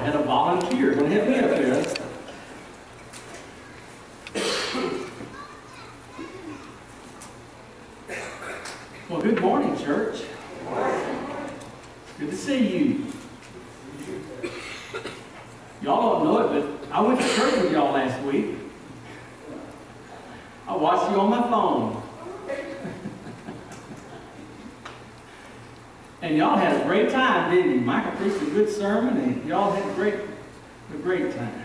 I had a volunteer to help me up there. Well, good morning, church. Good to see you. Y'all don't know it, but I went to church with y'all last week. I watched you on my phone. and y'all had a great time, didn't you? Michael preached a good sermon, and y'all had a great, a great time.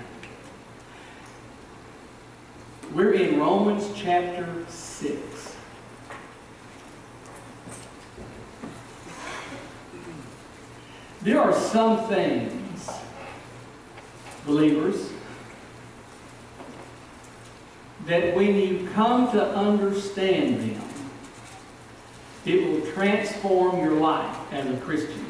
We're in Romans chapter 6. There are some things, believers, that when you come to understand them, it will transform your life as a Christian.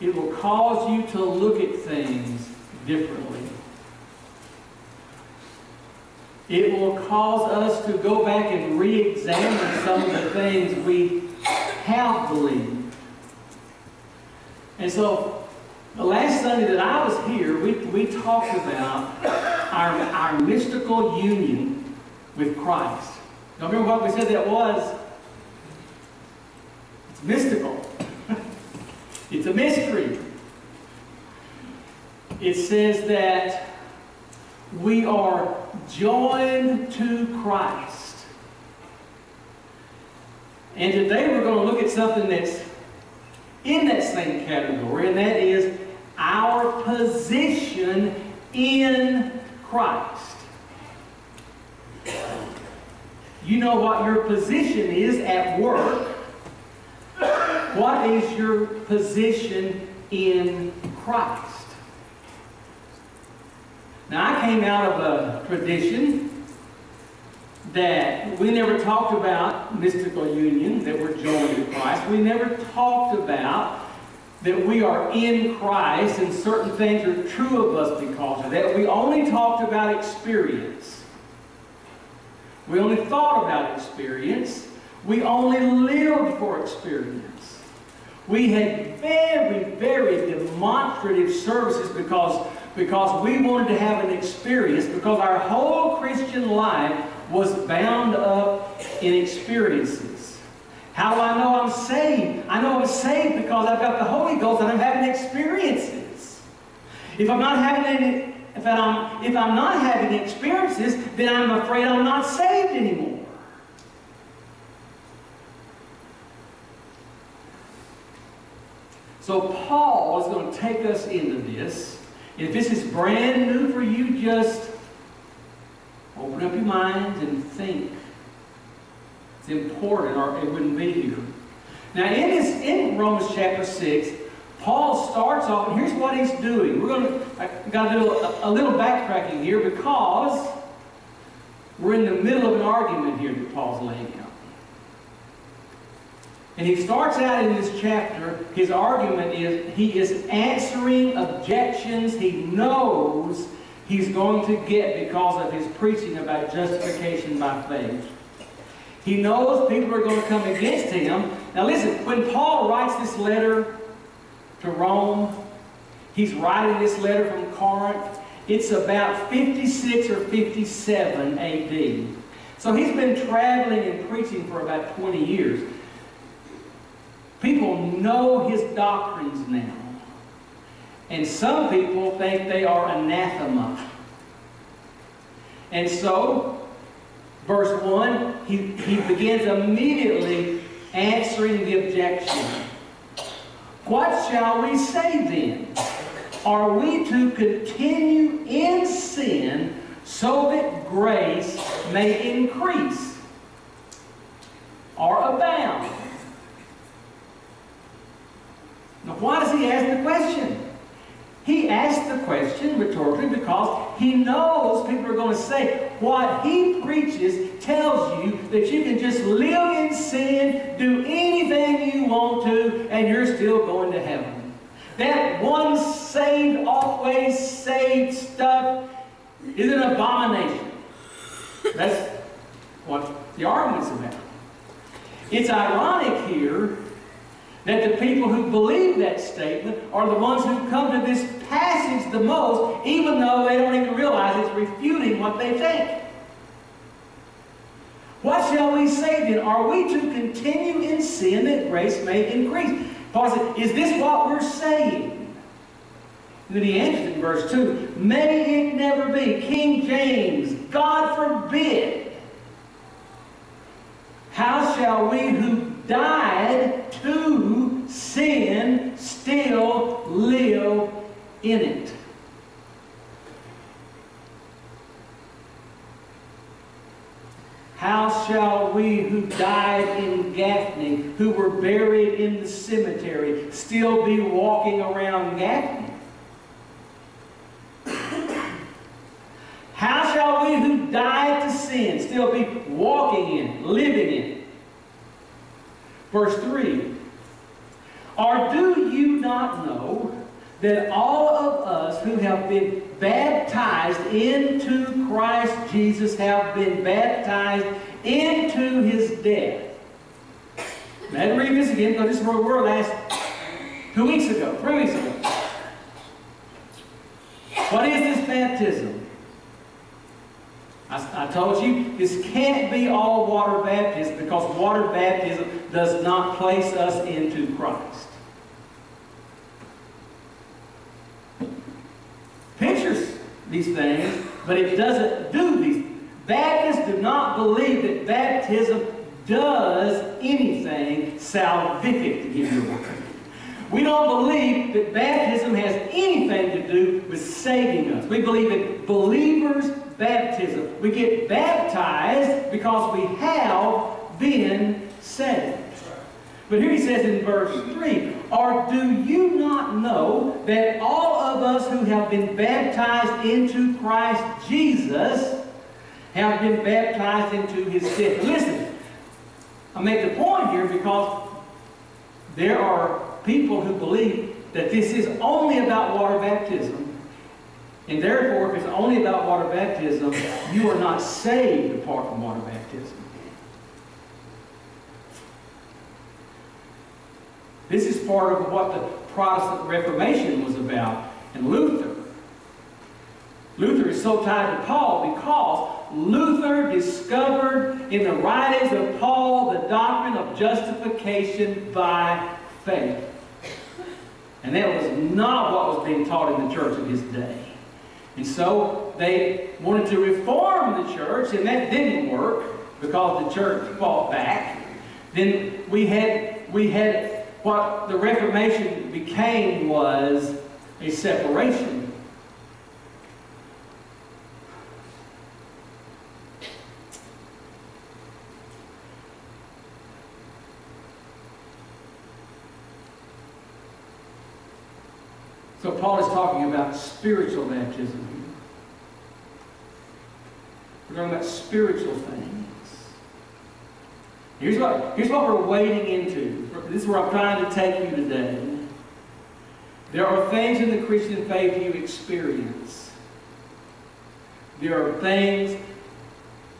It will cause you to look at things differently. It will cause us to go back and re-examine some of the things we have believed. And so, the last Sunday that I was here, we, we talked about our, our mystical union with Christ. Now remember what we said that was? It's mystical. it's a mystery. It says that we are joined to Christ. And today we're going to look at something that's in that same category, and that is our position in Christ. You know what your position is at work. What is your position in Christ? Now, I came out of a tradition that we never talked about mystical union, that we're joined in Christ. We never talked about that we are in Christ and certain things are true of us because of that. We only talked about experience. We only thought about experience. We only lived for experience. We had very, very demonstrative services because, because we wanted to have an experience, because our whole Christian life was bound up in experiences. How do I know I'm saved? I know I'm saved because I've got the Holy Ghost and I'm having experiences. If I'm not having any, if I'm, if I'm not having experiences, then I'm afraid I'm not saved anymore. So Paul is going to take us into this. If this is brand new for you, just Open up your minds and think. It's important or it wouldn't be here. Now in, this, in Romans chapter 6, Paul starts off, and here's what he's doing. We're going to, got do a, a little backtracking here because we're in the middle of an argument here that Paul's laying out. And he starts out in this chapter, his argument is he is answering objections he knows he's going to get because of his preaching about justification by faith. He knows people are going to come against him. Now listen, when Paul writes this letter to Rome, he's writing this letter from Corinth. It's about 56 or 57 AD. So he's been traveling and preaching for about 20 years. People know his doctrines now. And some people think they are anathema. And so, verse 1, he, he begins immediately answering the objection. What shall we say then? Are we to continue in sin so that grace may increase or abound? Now, why does he ask the question? He asked the question rhetorically because he knows people are going to say what he preaches tells you that you can just live in sin, do anything you want to, and you're still going to heaven. That one saved, always saved stuff is an abomination. That's what the argument's about. It's ironic here that the people who believe that statement are the ones who come to this passage the most, even though they don't even realize it's refuting what they think. What shall we say then? Are we to continue in sin that grace may increase? Paul said, Is this what we're saying? And then he answers in verse 2 May it never be. King James, God forbid. How shall we who died to sin still live in it? How shall we who died in Gaffney, who were buried in the cemetery, still be walking around Gaffney? How shall we who died to sin still be walking in, living in? Verse 3 Or do you not know that all of us who have been baptized into Christ Jesus have been baptized into his death? I had to read this again this is where we were last two weeks ago, three weeks ago. What is this baptism? I, I, told you this can't be all water baptism because water baptism does not place us into Christ. Pictures these things, but it doesn't do these. Baptists do not believe that baptism does anything salvific, to give you. We don't believe that baptism has anything to do with saving us. We believe that believers baptism. We get baptized because we have been saved. But here he says in verse 3, Or do you not know that all of us who have been baptized into Christ Jesus have been baptized into his death? Listen, I make the point here because there are people who believe that this is only about water baptism and therefore, if it's only about water baptism, you are not saved apart from water baptism. This is part of what the Protestant Reformation was about and Luther. Luther is so tied to Paul because Luther discovered in the writings of Paul the doctrine of justification by faith. And that was not what was being taught in the church of his day. And so they wanted to reform the church, and that didn't work because the church fought back. Then we had, we had what the Reformation became was a separation. So Paul is talking about spiritual baptism. We're talking about spiritual things. Here's what, here's what we're wading into. This is where I'm trying to take you today. There are things in the Christian faith you experience. There are things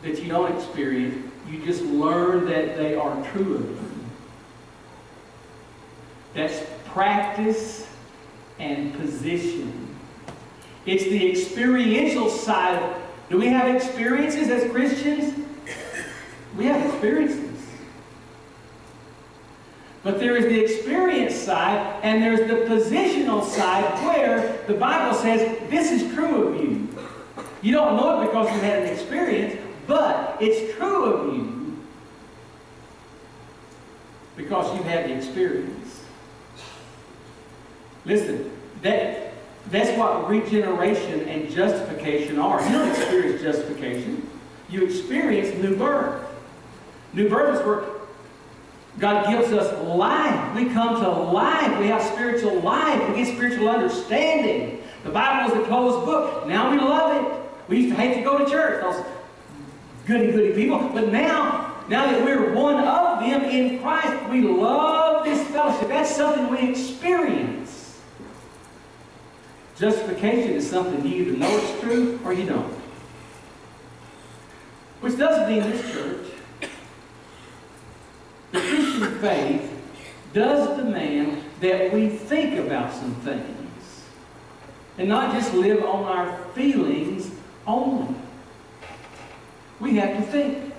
that you don't experience. You just learn that they are true of you. That's practice and position. It's the experiential side. Do we have experiences as Christians? We have experiences. But there is the experience side and there's the positional side where the Bible says this is true of you. You don't know it because you had an experience, but it's true of you because you had the experience. Listen, that, that's what regeneration and justification are. You don't experience justification. You experience new birth. New birth is where God gives us life. We come to life. We have spiritual life. We get spiritual understanding. The Bible is a closed book. Now we love it. We used to hate to go to church, those goody goody people. But now, now that we're one of them in Christ, we love this fellowship. That's something we experience. Justification is something you either know it's true or you don't. Which doesn't mean this church, the Christian faith does demand that we think about some things and not just live on our feelings only. We have to think.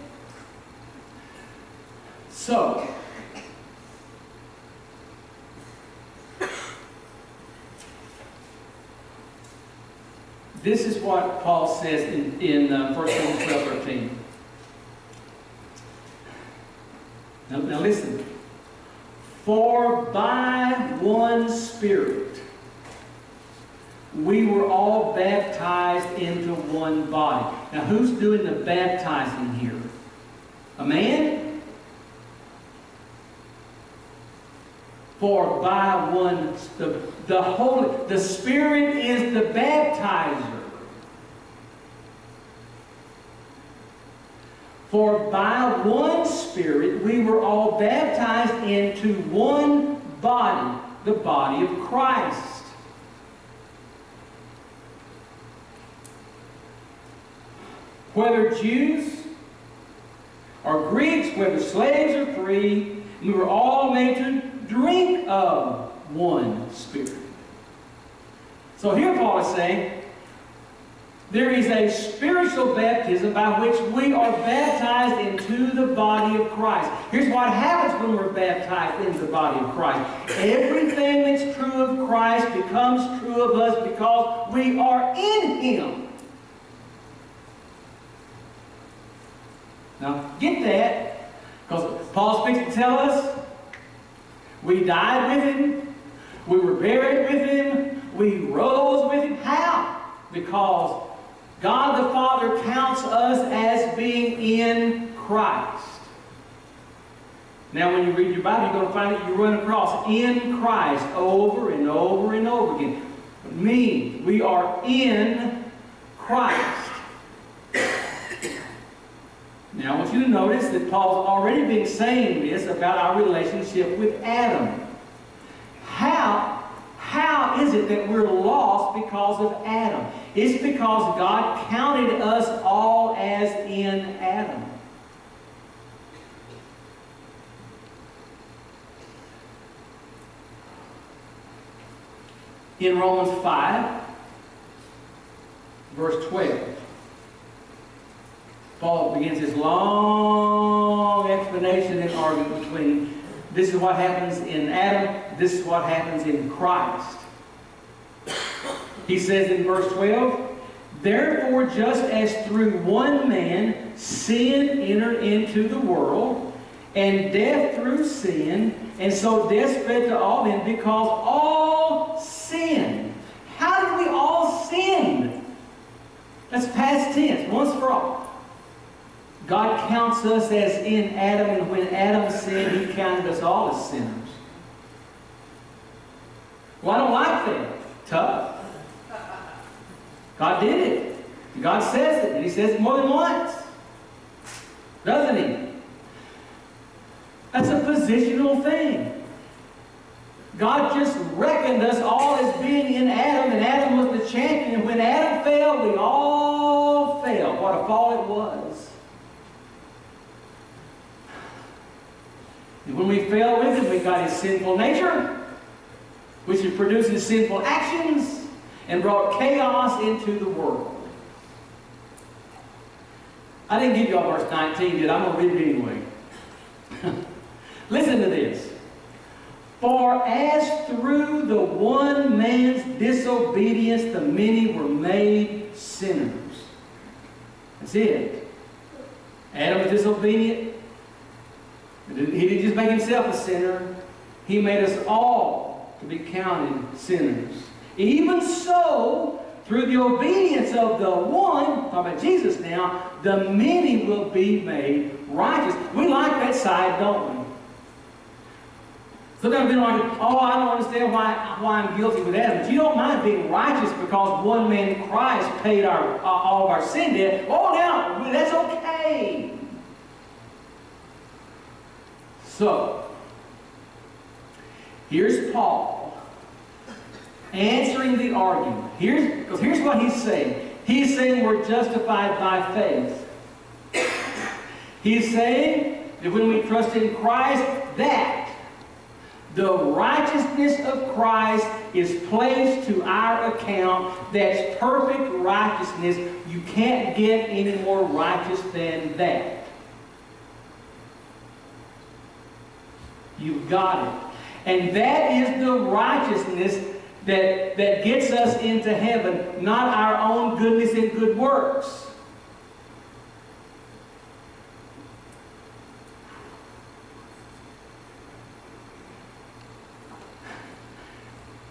So, this is what Paul says in, in uh, 1 Corinthians 12 13. Now, now listen. For by one Spirit we were all baptized into one body. Now, who's doing the baptizing here? A man? For by one, the, the Holy, the Spirit is the baptizer. For by one Spirit we were all baptized into one body, the body of Christ. Whether Jews or Greeks, whether slaves or free, we were all made to drink of one Spirit. So here Paul is saying, there is a spiritual baptism by which we are baptized into the body of Christ. Here's what happens when we're baptized into the body of Christ. Everything that's true of Christ becomes true of us because we are in Him. Now, get that, because Paul speaks to tell us we died with Him, we were buried with Him, we rose with Him. How? Because God the Father counts us as being in Christ. Now, when you read your Bible, you're going to find that you run across in Christ over and over and over again. Means we are in Christ. Now, I want you to notice that Paul's already been saying this about our relationship with Adam. How how is it that we're lost because of Adam? It's because God counted us all as in Adam. In Romans 5, verse 12, Paul begins his long explanation and argument between this is what happens in Adam. This is what happens in Christ. He says in verse 12, Therefore, just as through one man sin entered into the world, and death through sin, and so death spread to all men because all sin. How did we all sin? That's past tense, once for all. God counts us as in Adam, and when Adam sinned, he counted us all as sinners. Well, I don't like that. Tough. God did it. God says it, and he says it more than once. Doesn't he? That's a positional thing. God just reckoned us all as being in Adam, and Adam was the champion. And when Adam fell, we all fell. What a fall it was. And when we fell with him, we got his sinful nature, which produces sinful actions, and brought chaos into the world. I didn't give you all verse 19, did I? I'm going to read it anyway. Listen to this. For as through the one man's disobedience the many were made sinners. That's it. Adam was disobedient. He didn't just make himself a sinner. He made us all to be counted sinners. Even so, through the obedience of the one, talking about Jesus now, the many will be made righteous. We like that side, don't we? Sometimes we don't like, oh, I don't understand why, why I'm guilty with Adam. But you don't mind being righteous because one man, Christ, paid our, uh, all of our sin debt. Oh, now, that's okay. So, here's Paul answering the argument. Here's, here's what he's saying. He's saying we're justified by faith. He's saying that when we trust in Christ, that The righteousness of Christ is placed to our account. That's perfect righteousness. You can't get any more righteous than that. You've got it. And that is the righteousness that, that gets us into heaven, not our own goodness and good works.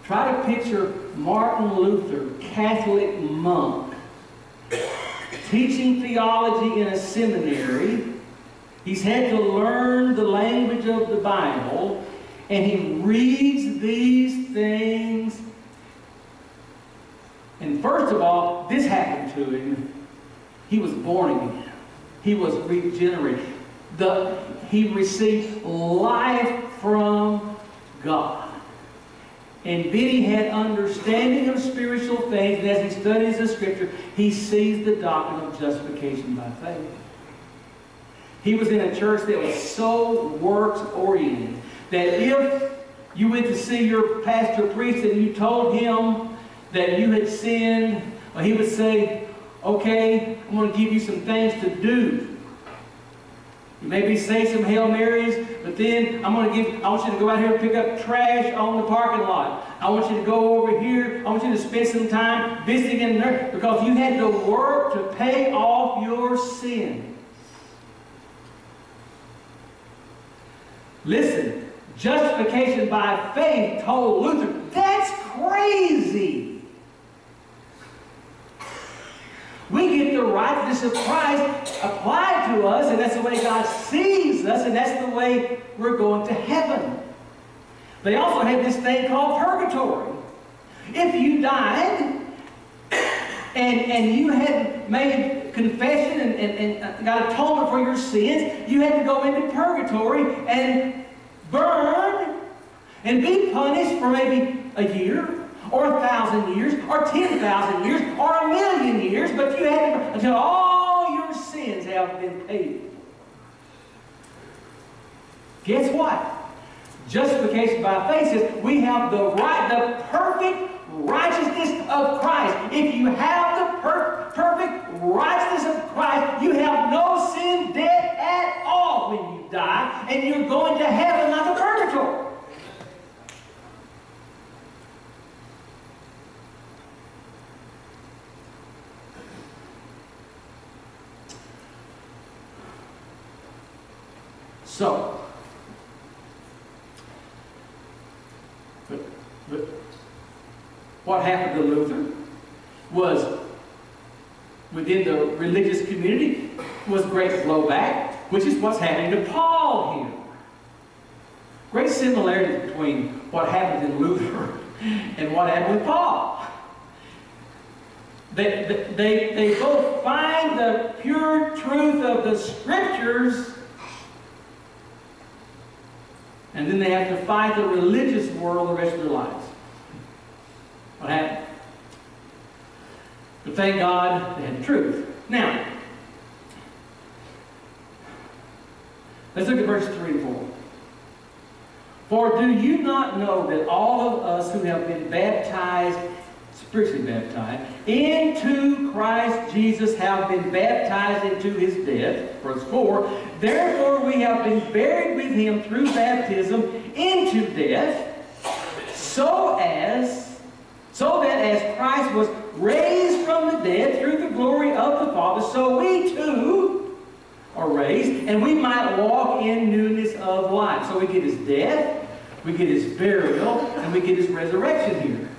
Try to picture Martin Luther, Catholic monk, teaching theology in a seminary. He's had to learn the language of the Bible, and he reads these things. And first of all, this happened to him. He was born again. He was regenerated. The, he received life from God. And then he had understanding of spiritual things, and as he studies the Scripture, he sees the doctrine of justification by faith. He was in a church that was so works-oriented that if you went to see your pastor priest and you told him that you had sinned, well, he would say, okay, I'm going to give you some things to do. You maybe say some Hail Marys, but then I'm going to give, I want you to go out here and pick up trash on the parking lot. I want you to go over here. I want you to spend some time visiting in there because you had to work to pay off your sin. Listen, justification by faith told Luther, that's crazy. We get the righteousness of Christ applied to us, and that's the way God sees us, and that's the way we're going to heaven. They also had this thing called purgatory. If you died and, and you had made confession and, and, and uh, got atonement for your sins, you had to go into purgatory and burn and be punished for maybe a year or a thousand years, or ten thousand years, or a million years, but you had to, until all your sins have been paid. Guess what? Justification by faith says we have the right, the perfect righteousness of Christ. If you have the per perfect righteousness of Christ, you have no sin debt at all when you die, and you're going to heaven, not the purgatory. So, but, but what happened to Luther was within the religious community was great blowback, which is what's happening to Paul here. Great similarities between what happened in Luther and what happened with Paul. They, they, they both find the pure truth of the Scriptures and then they have to fight the religious world the rest of their lives. What happened? But thank God they had the truth. Now, let's look at verses 3 and 4. For do you not know that all of us who have been baptized spiritually baptized, into Christ Jesus have been baptized into his death. Verse 4, Therefore we have been buried with him through baptism into death, so as, so that as Christ was raised from the dead through the glory of the Father, so we too are raised, and we might walk in newness of life. So we get his death, we get his burial, and we get his resurrection here.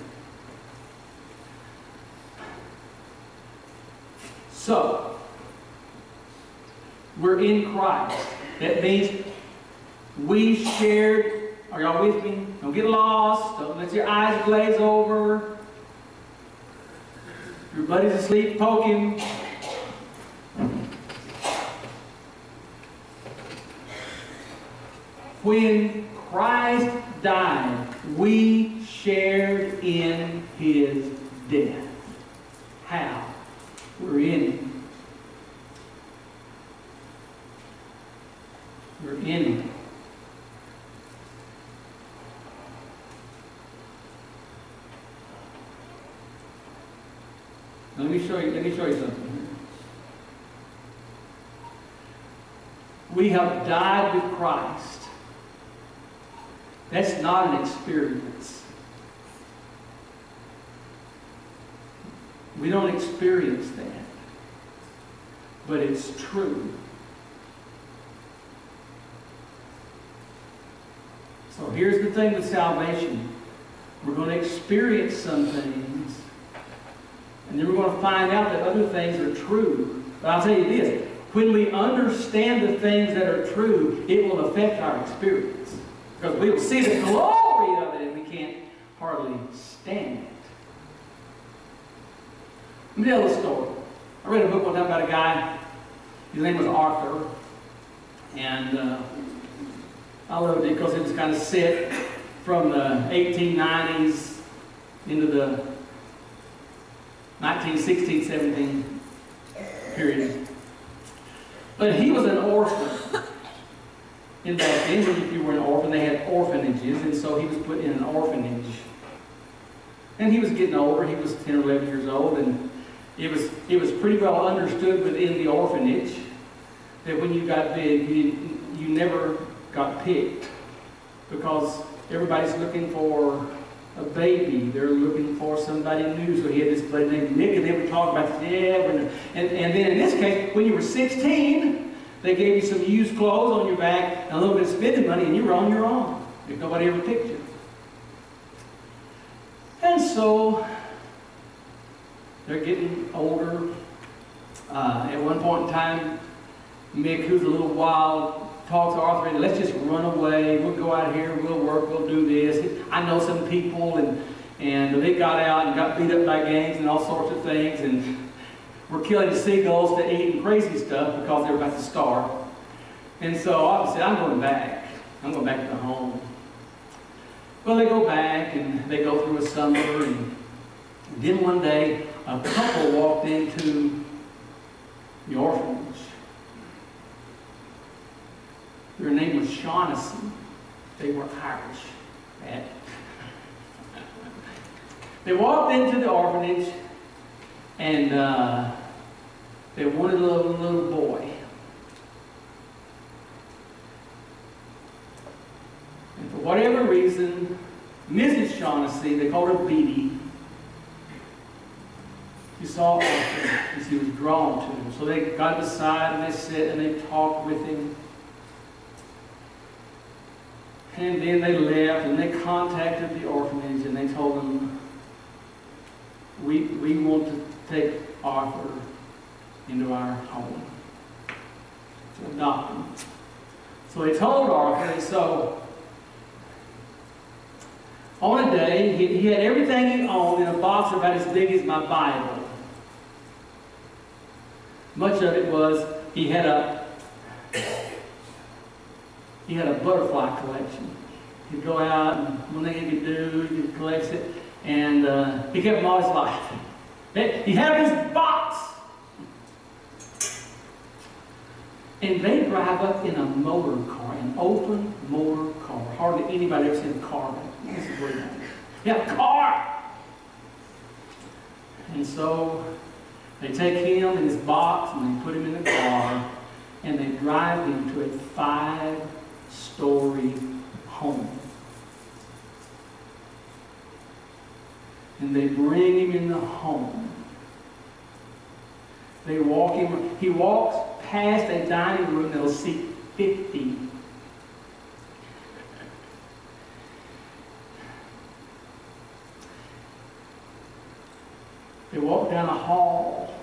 So, we're in Christ. That means we shared. Are y'all with me? Don't get lost. Don't let your eyes glaze over. Your buddy's asleep, poke him. When Christ died, we shared in his death. How? we're in. It. We're in. Let me show you, let me show you something. We have died with Christ. That's not an experience. We don't experience that. But it's true. So here's the thing with salvation. We're going to experience some things, and then we're going to find out that other things are true. But I'll tell you this when we understand the things that are true, it will affect our experience. Because we will see the glory of it and we can't hardly stand it. Let me tell a story. I read a book one time about a guy. His name was Arthur. And uh, I loved it because it was kind of set from the 1890s into the 1916, 17 period. But he was an orphan. In back then, if you were an orphan, they had orphanages, and so he was put in an orphanage. And he was getting older. He was 10 or 11 years old, and it was, it was pretty well understood within the orphanage that when you got big, you, you never got picked because everybody's looking for a baby. They're looking for somebody new. So he had this buddy named Nick, and they would talk about, yeah. And, and, and then in this case, when you were 16, they gave you some used clothes on your back and a little bit of spending money, and you were on your own. If nobody ever picked you. And so they're getting older. Uh, at one point in time, Mick, who's a little wild, talked to Arthur, and let's just run away. We'll go out here, we'll work, we'll do this. I know some people, and, and they got out and got beat up by gangs and all sorts of things, and were killing seagulls to eat and crazy stuff because they're about to starve. And so I said, I'm going back. I'm going back to home. Well, they go back, and they go through a summer, and then one day, a couple walked into the orphanage. Their name was Shaughnessy. They were Irish. they walked into the orphanage and uh, they wanted a little, little boy. And for whatever reason, Mrs. Shaughnessy, they called her Beatty, she saw Arthur as he was drawn to him. So they got beside and they sit and they talked with him. And then they left and they contacted the orphanage and they told them, we, we want to take Arthur into our home to adopt him. So they told Arthur, so on a day, he, he had everything he owned in a box about as big as my Bible. Much of it was he had a he had a butterfly collection. He'd go out, and one thing he could do, he collects it, and uh, he kept them all his life. He had his box. And they drive up in a motor car, an open motor car. Hardly anybody ever seen a car this. is great. Yeah, a car! And so they take him and his box and they put him in the car and they drive him to a five story home. And they bring him in the home. They walk him, he walks past a dining room that'll seat 50. They walk down a hall.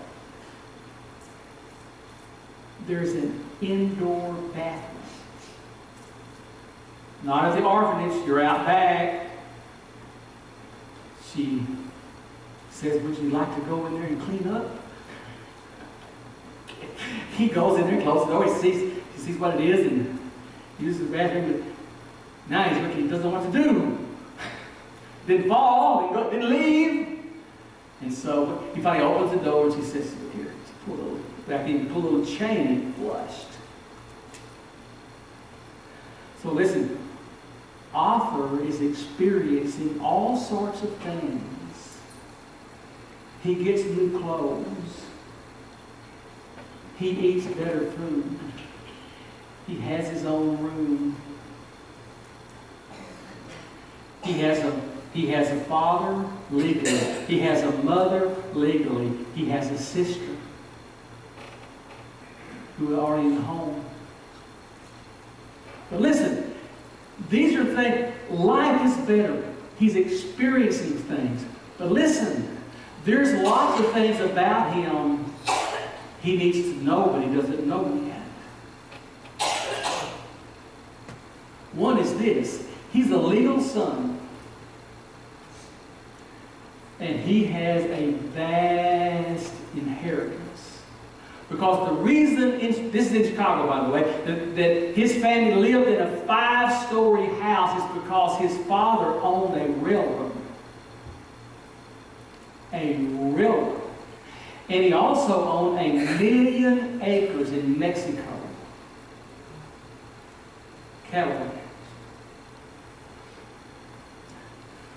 There's an indoor bathroom. Not at the orphanage, you're out back. She says, Would you like to go in there and clean up? he goes in there, closes the door, he sees, he sees what it is, and uses the bathroom. But now he's looking, he doesn't know what to do. didn't fall, didn't, go, didn't leave. And so he finally opens the door and she says, Look Here, pull a little, back in, pull a little chain and flushed. So listen, Arthur is experiencing all sorts of things He gets new clothes. He eats better food. He has his own room. He has a he has a father legally. He has a mother legally. He has a sister who are in the home. But listen, these are things, life is better. He's experiencing things. But listen, there's lots of things about him he needs to know, but he doesn't know yet. One is this he's a legal son, and he has a vast inheritance. Because the reason, in, this is in Chicago, by the way, that, that his family lived in a five story house is because his father owned a railroad. A railroad. And he also owned a million acres in Mexico. Cattle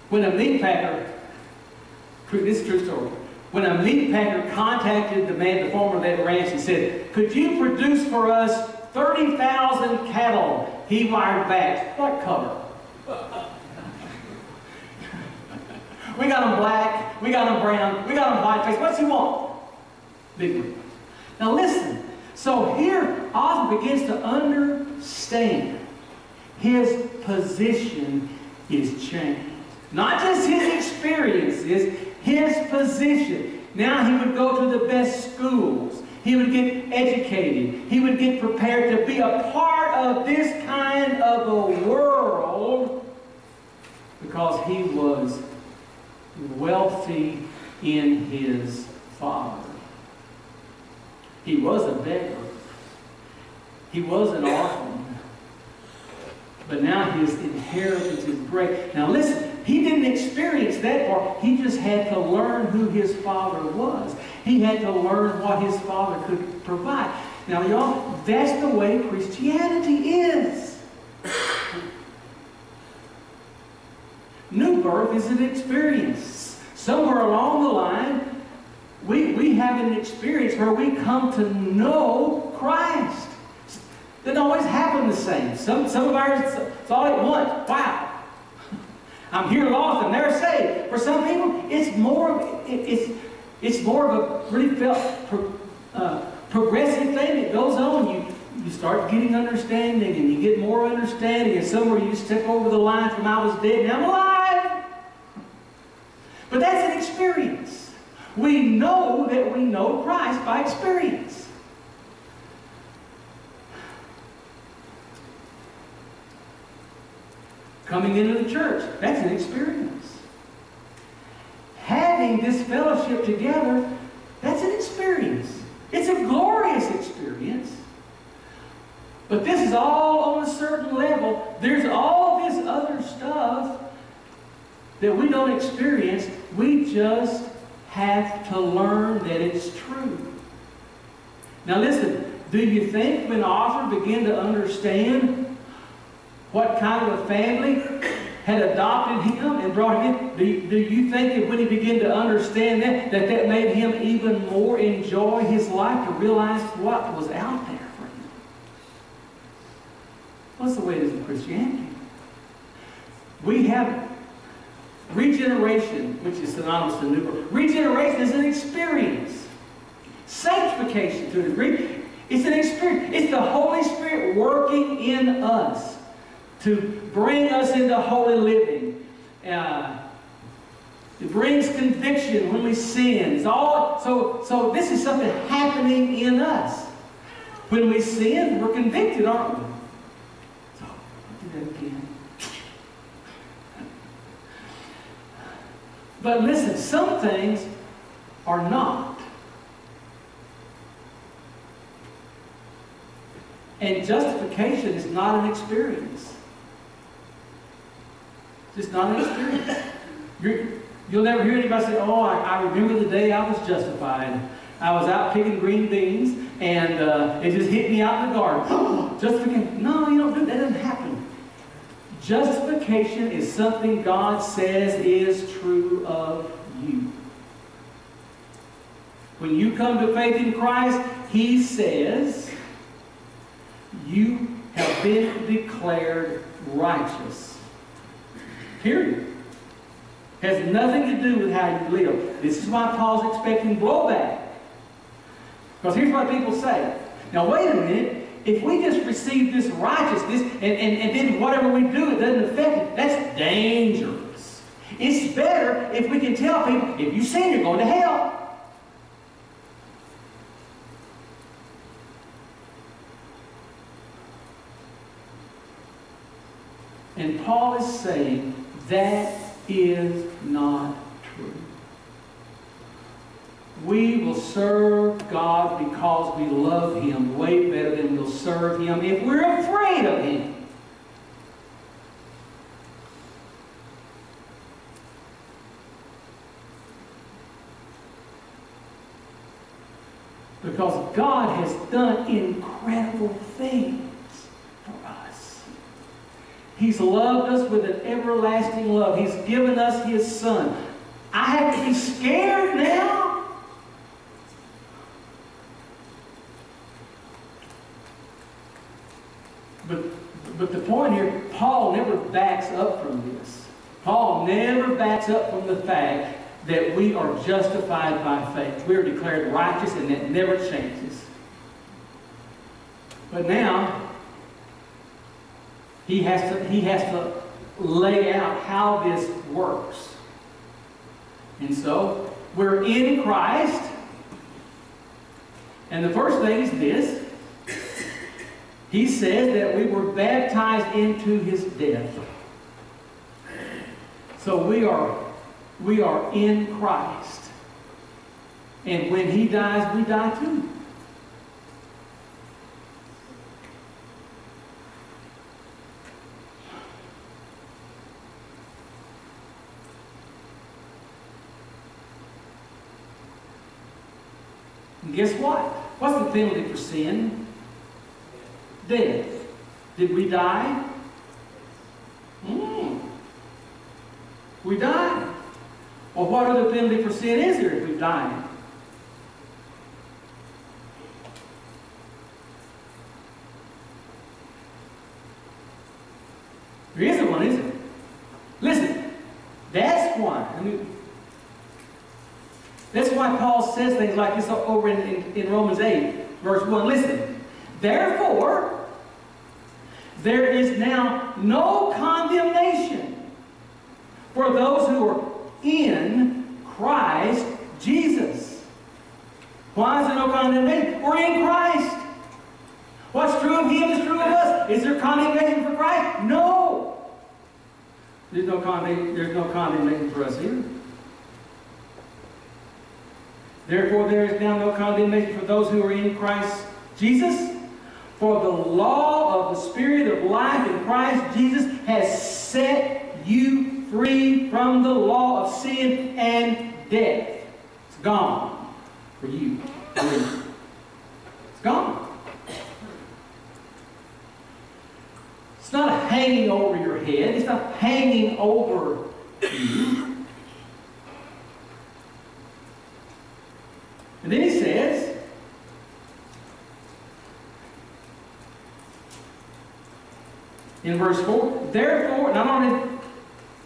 When a meat packer, this is true story, when a meat packer contacted the man, the farmer of that ranch, and said, Could you produce for us 30,000 cattle? He wired back, What color? we got them black, we got them brown, we got them white face. What's he want? Big. Now listen. So here, Osborne begins to understand his position is changed. Not just his experiences, his position. Now he would go to the best schools. He would get educated. He would get prepared to be a part of this kind of a world because he was wealthy in his father. He was a beggar. He was an orphan. But now his inheritance is great. Now listen, he didn't experience that part. He just had to learn who his father was. He had to learn what his father could provide. Now, y'all, that's the way Christianity is. New birth is an experience. Somewhere along the line, we, we have an experience where we come to know Christ. It doesn't always happen the same. Some, some of ours, it's all at once. Wow. I'm here lost and they're saved. For some people, it's more of, it, it's, it's more of a really felt pro, uh, progressive thing that goes on. You, you start getting understanding and you get more understanding and somewhere you step over the line from I was dead and I'm alive. But that's an experience. We know that we know Christ by experience. Coming into the church, that's an experience. Having this fellowship together, that's an experience. It's a glorious experience. But this is all on a certain level. There's all this other stuff that we don't experience. We just have to learn that it's true. Now listen, do you think when Arthur began to understand what kind of a family had adopted him and brought him. Do, do you think that when he began to understand that, that that made him even more enjoy his life to realize what was out there for him? What's the way it is in Christianity? We have regeneration, which is synonymous to new birth. Regeneration is an experience. Sanctification, to a degree, it's an experience. It's the Holy Spirit working in us to bring us into holy living. Uh, it brings conviction when we sin. It's all, so, so this is something happening in us. When we sin, we're convicted, aren't we? So, I'll do that again. But listen, some things are not. And justification is not an experience. Just not an experience. You're, you'll never hear anybody say, oh, I, I, remember the day I was justified. I was out picking green beans, and uh, it just hit me out in the garden. Justification. No, you don't do. That doesn't happen. Justification is something God says is true of you. when you come to faith in Christ, He says, you have been declared righteous. Period. Has nothing to do with how you live. This is why Paul's expecting blowback. Because here's what people say. Now, wait a minute. If we just receive this righteousness and, and, and then whatever we do, it doesn't affect it, that's dangerous. It's better if we can tell people, if you sin, you're going to hell. And Paul is saying that is not true. We will serve God because we love Him way better than we'll serve Him if we're afraid of Him. Because God has done incredible things. He's loved us with an everlasting love. He's given us His Son. I have to be scared now? But, but the point here, Paul never backs up from this. Paul never backs up from the fact that we are justified by faith. We are declared righteous and that never changes. But now, he has to, he has to lay out how this works. And so, we're in Christ. And the first thing is this. He says that we were baptized into his death. So we are, we are in Christ. And when he dies, we die too. Guess what? What's the penalty for sin? Death. Did we die? Mm. We died. Well, what other penalty for sin is there if we died? There isn't one, is it? Listen, that's one. I mean, that's why Paul says things like this over in, in, in Romans 8, verse 1. Listen, therefore, there is now no condemnation for those who are in Christ Jesus. Why is there no condemnation? We're in Christ. What's true of him is true of us. Is there condemnation for Christ? No. There's no, there's no condemnation for us here. Therefore, there is now no condemnation for those who are in Christ Jesus. For the law of the Spirit of life in Christ Jesus has set you free from the law of sin and death. It's gone for you. It's gone. It's not hanging over your head. It's not hanging over you. And then he says, in verse 4, therefore, not only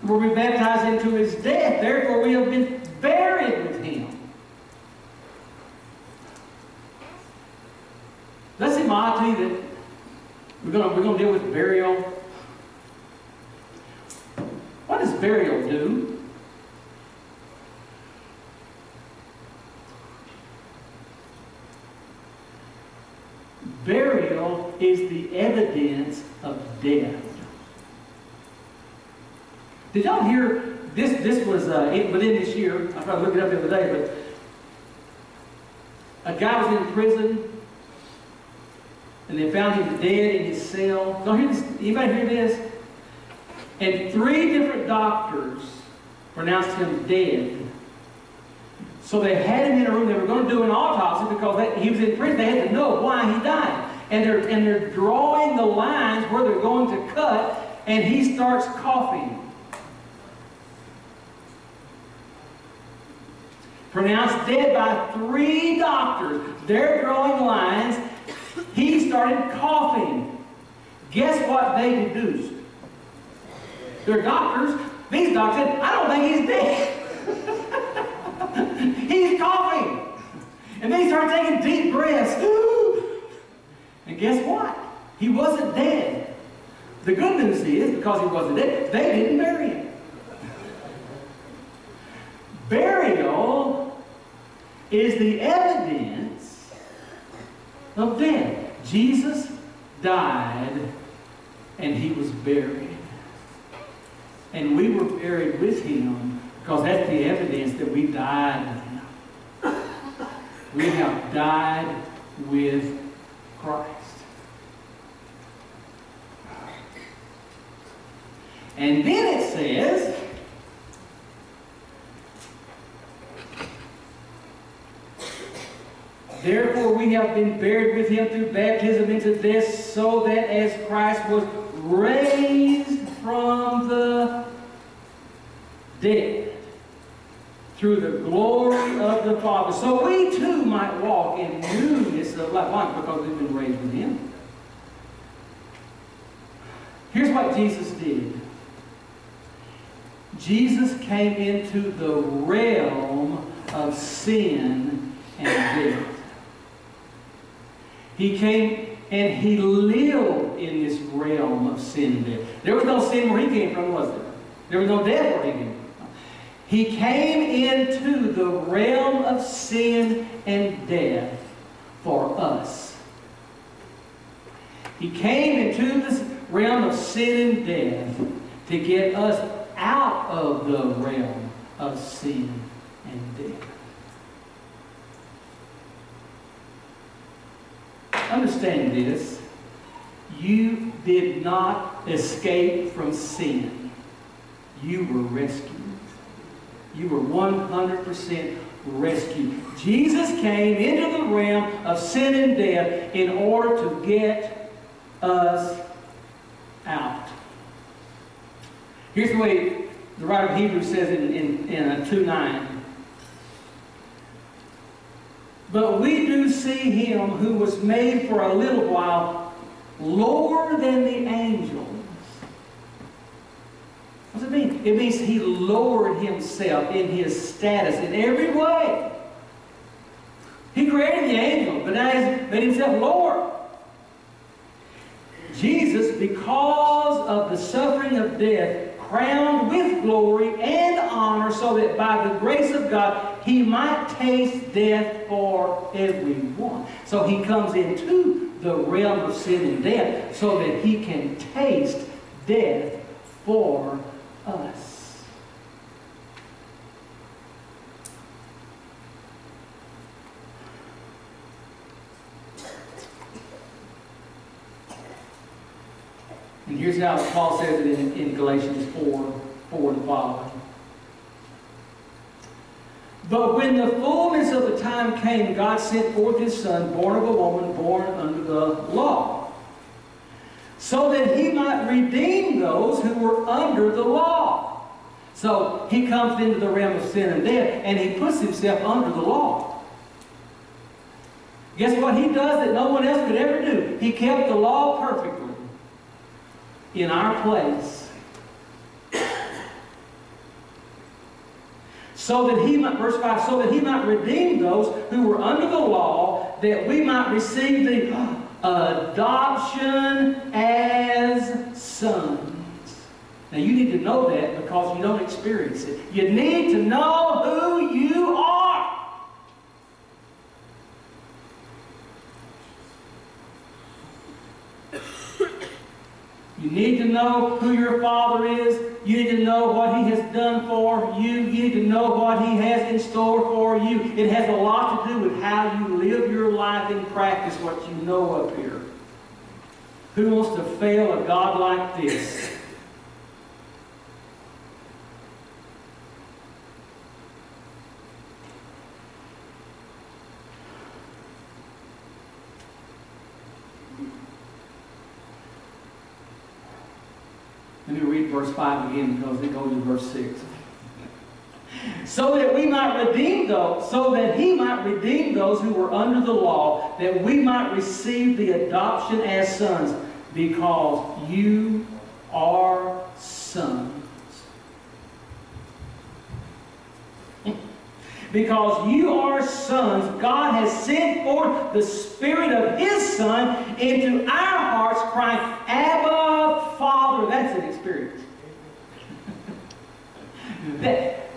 were we baptized into his death, therefore we have been buried with him. Let's seem odd to you that we're going we're going to deal with burial. What does burial do? Burial is the evidence of death. Did y'all hear this? This was uh, within this year. I tried to look it up the other day, but a guy was in prison, and they found him dead in his cell. Don't hear this? Anybody hear this? And three different doctors pronounced him dead so they had him in a room. They were going to do an autopsy because they, he was in prison. They had to know why he died. And they're, and they're drawing the lines where they're going to cut, and he starts coughing. pronounced dead by three doctors. They're drawing lines. He started coughing. Guess what they deduced? They're doctors. These doctors said, I don't think he's dead. he's coughing. And then he started taking deep breaths. and guess what? He wasn't dead. The good news is, because he wasn't dead, they didn't bury him. Burial is the evidence of death. Jesus died and he was buried. And we were buried with him because that's the evidence that we died with him. We have died with Christ. And then it says, Therefore we have been buried with him through baptism into death, so that as Christ was raised from the dead through the glory of the Father. So we too might walk in newness of life. Because we've been raised with him. Here's what Jesus did. Jesus came into the realm of sin and death. He came and he lived in this realm of sin and death. There was no sin where he came from, was there? There was no death where he came from. He came into the realm of sin and death for us. He came into this realm of sin and death to get us out of the realm of sin and death. Understand this. You did not escape from sin. You were rescued. You were 100% rescued. Jesus came into the realm of sin and death in order to get us out. Here's the way the writer of Hebrews says in, in, in uh, 2 9. But we do see him who was made for a little while lower than the angels. What does it mean? It means he lowered himself in his status in every way. He created the angels, but now he's made himself lower. Jesus, because of the suffering of death, crowned with glory and honor, so that by the grace of God he might taste death for everyone. So he comes into the realm of sin and death so that he can taste death for us. And here's how Paul says it in, in Galatians 4, 4 and following. But when the fullness of the time came, God sent forth his son, born of a woman, born under the law, so that he might redeem those who were under the law. So he comes into the realm of sin and death, and he puts himself under the law. Guess what he does that no one else could ever do? He kept the law perfectly in our place. So that he might, verse 5, so that he might redeem those who were under the law, that we might receive the adoption as sons. Now you need to know that because you don't experience it. You need to know who you are. You need know who your Father is. You need to know what He has done for you. You need to know what He has in store for you. It has a lot to do with how you live your life and practice what you know up here. Who wants to fail a God like this? Let me read verse 5 again because it goes to verse 6. so that we might redeem those, so that he might redeem those who were under the law, that we might receive the adoption as sons, because you are sons. Because you are sons, God has sent forth the Spirit of His Son into our hearts, crying, Abba, Father. That's an experience. That,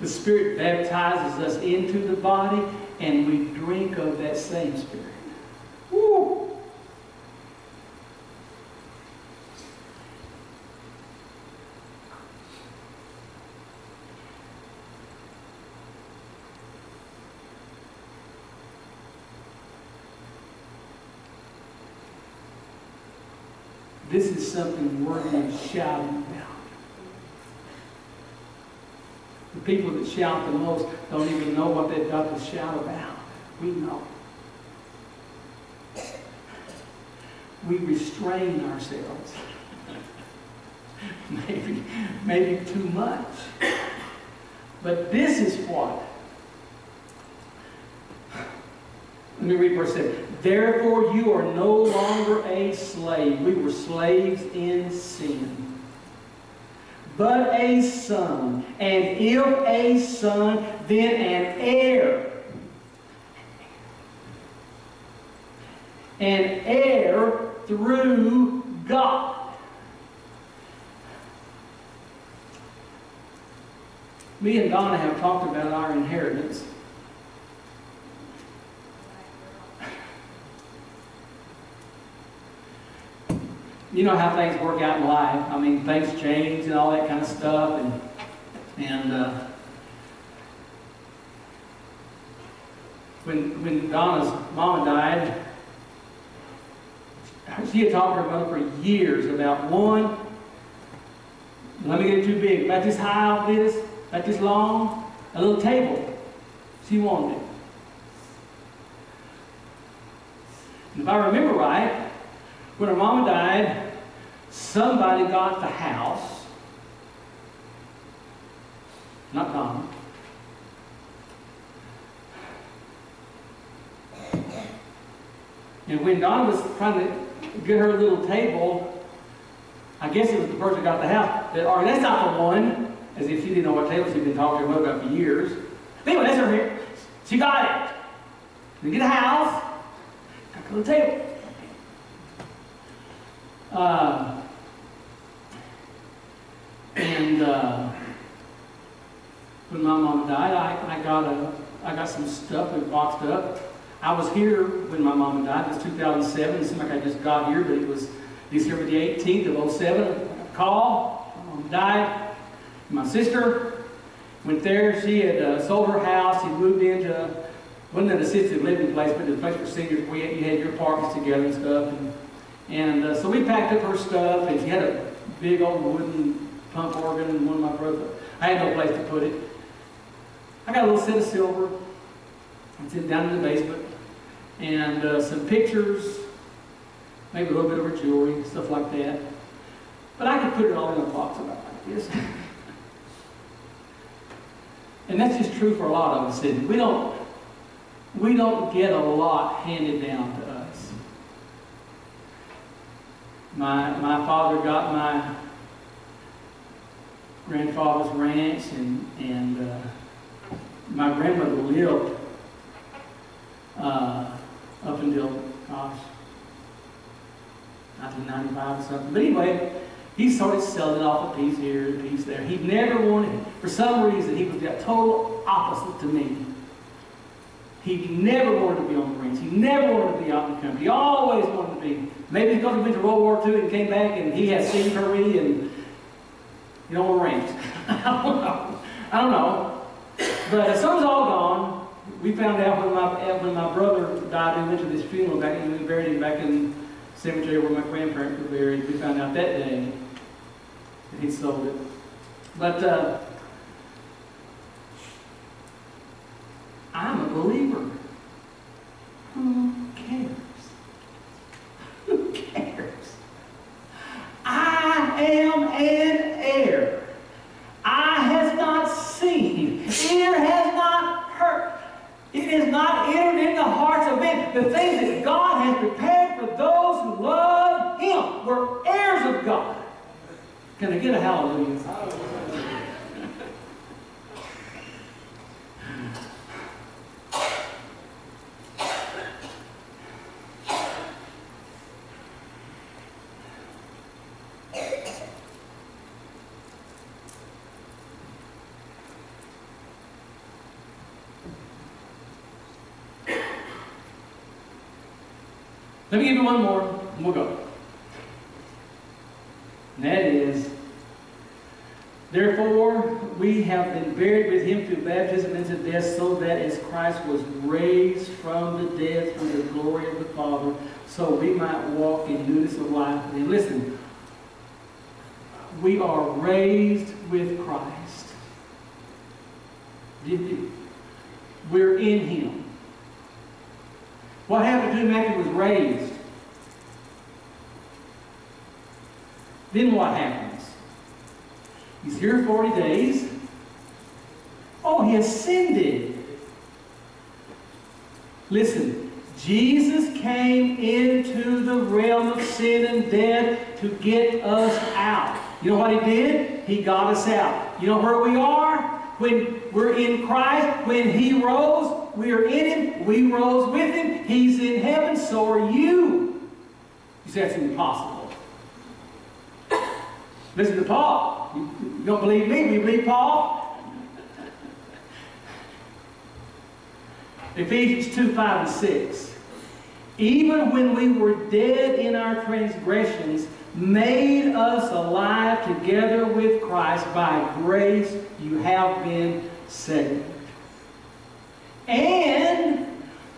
the Spirit baptizes us into the body, and we drink of that same Spirit. Woo! This is something worthy of shouting about. The people that shout the most don't even know what they've got to shout about. We know. We restrain ourselves. maybe, maybe too much. But this is what. Let me read verse 7. Therefore, you are no longer a slave. We were slaves in sin. But a son. And if a son, then an heir. An heir through God. Me and Donna have talked about our inheritance. You know how things work out in life. I mean, things change and all that kind of stuff. And, and uh, when, when Donna's mama died, she had talked to her mother for years about one, let me get it too big, about this high this, about this long, a little table. She wanted it. And if I remember right, when her mama died, Somebody got the house, not Tom. And when Don was trying to get her little table, I guess it was the person who got the house. That, or that's not the one, as if she didn't know what table she'd been talking her about for years. But anyway, that's her here. She got it. We get a house, got the little table. Uh, and uh, when my mom died, I, I got a I got some stuff and boxed up. I was here when my mom died. It was 2007. It seemed like I just got here, but it was December the 18th of 07. call. My mom died. My sister went there. She had uh, sold her house. She moved into wasn't an assisted living place, but a place for seniors where you had your apartments together and stuff. And, and uh, so we packed up her stuff, and she had a big old wooden pump organ and one of my brothers. I had no place to put it. I got a little set of silver. It's in, down in the basement. And uh, some pictures, maybe a little bit of her jewelry, stuff like that. But I could put it all in a box about like this. and that's just true for a lot of us, it? We don't, we don't get a lot handed down to us. My, my father got my grandfather's ranch, and, and uh, my grandmother lived uh, up until, gosh, 1995 or something. But anyway, he started selling off a piece here, a piece there. He never wanted, for some reason, he was the total opposite to me. He never wanted to be on the range. He never wanted to be out in the country. He always wanted to be. Maybe because he went to World War II and came back and he had seen Curry and you know, arranged. I don't know. I don't know. But as soon as all gone, we found out when my when my brother died, we went to this funeral back and we buried him back in the cemetery where my grandparents were buried. We found out that day that he sold it. But uh, I'm a believer. Who cares? Who cares? I am an heir. I has not seen, ear has not heard. It is not entered in the hearts of men. The things that God has prepared for those who love Him. We're heirs of God. Can I get a hallelujah? hallelujah. Let me give you one more, and we'll go. And that is, therefore, we have been buried with him through baptism into death, so that as Christ was raised from the dead through the glory of the Father, so we might walk in newness of life. And listen, we are raised with Christ. We're in him. What happened to him after he was raised? Then what happens? He's here 40 days. Oh, he ascended. Listen, Jesus came into the realm of sin and death to get us out. You know what he did? He got us out. You know where we are? When we're in Christ, when he rose, we are in him. We rose with him. He's in heaven. So are you. You say that's impossible. Listen to Paul. You don't believe me? We believe Paul. Ephesians 2, 5, and 6. Even when we were dead in our transgressions, made us alive together with Christ. By grace you have been saved and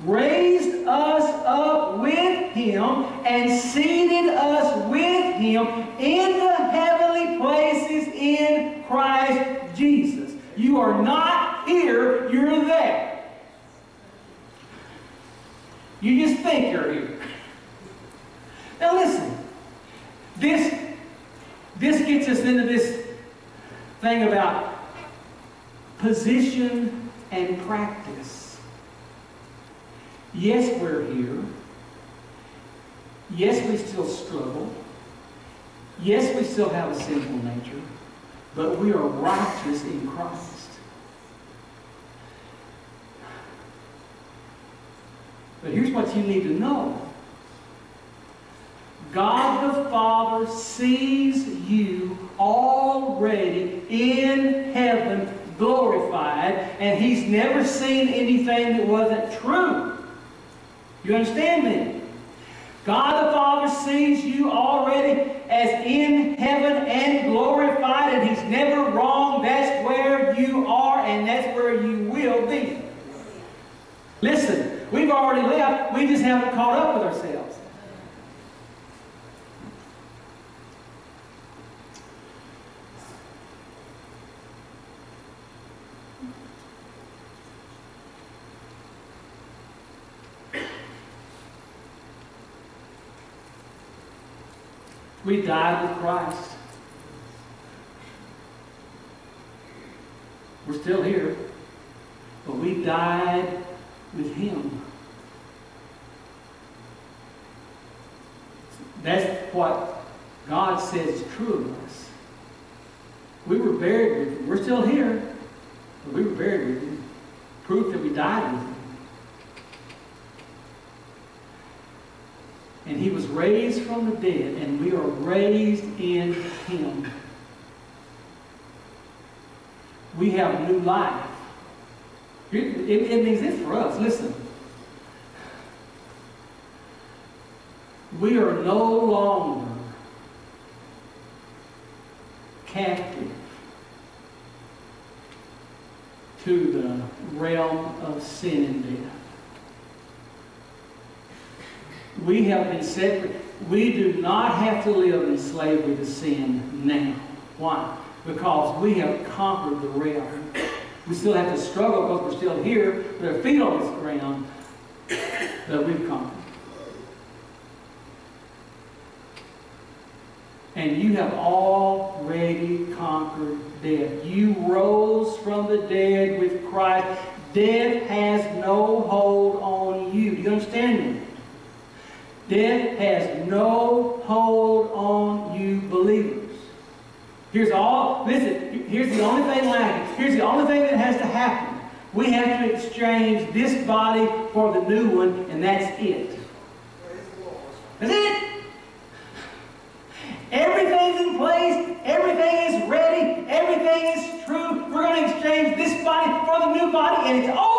raised us up with him and seated us with him in the heavenly places in Christ Jesus. You are not here, you're there. You just think you're here. Now listen, this, this gets us into this thing about position and practice. Yes, we're here. Yes, we still struggle. Yes, we still have a sinful nature. But we are righteous in Christ. But here's what you need to know. God the Father sees you already in heaven glorified, and He's never seen anything that wasn't true. You understand me? God the Father sees you already as in heaven and glorified, and He's never wrong. That's where you are, and that's where you will be. Listen, we've already left. We just haven't caught up with ourselves. We died with Christ. We're still here, but we died with Him. That's what God says is true of us. We were buried with Him. We're still here, but we were buried with Him. Proof that we died with Him. And he was raised from the dead, and we are raised in him. We have new life. It, it, it means this for us. Listen. We are no longer captive to the realm of sin and death. We have been set free. We do not have to live in slavery to sin now. Why? Because we have conquered the realm. We still have to struggle because we're still here with our feet on this ground, but we've conquered. And you have already conquered death. You rose from the dead with Christ. Death has no hold on you. Do you understand me? Death has no hold on you believers. Here's all, listen, here's the only thing lacking. Here's the only thing that has to happen. We have to exchange this body for the new one, and that's it. That's it. Everything's in place. Everything is ready. Everything is true. We're going to exchange this body for the new body, and it's over.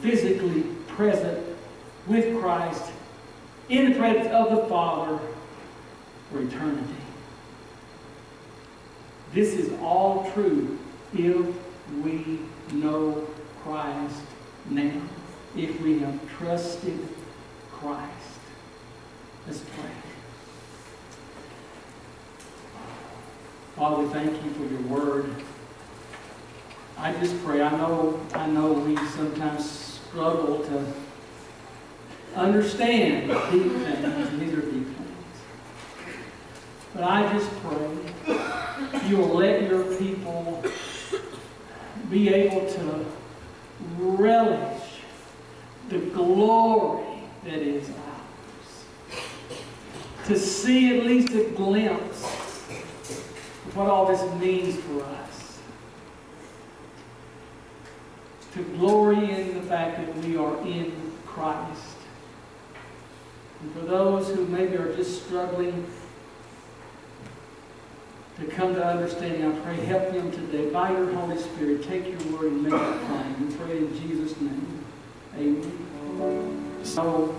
Physically present with Christ in the presence of the Father for eternity. This is all true if we know Christ now, if we have trusted Christ. Let's pray. Father, we thank you for your word. I just pray. I know, I know we sometimes struggle to understand deep things, these are deep things. But I just pray you will let your people be able to relish the glory that is ours. To see at least a glimpse of what all this means for us. To glory in the fact that we are in Christ. And for those who maybe are just struggling to come to understanding, I pray help them today. By your Holy Spirit, take your word and make it plain. We pray in Jesus' name. Amen. So,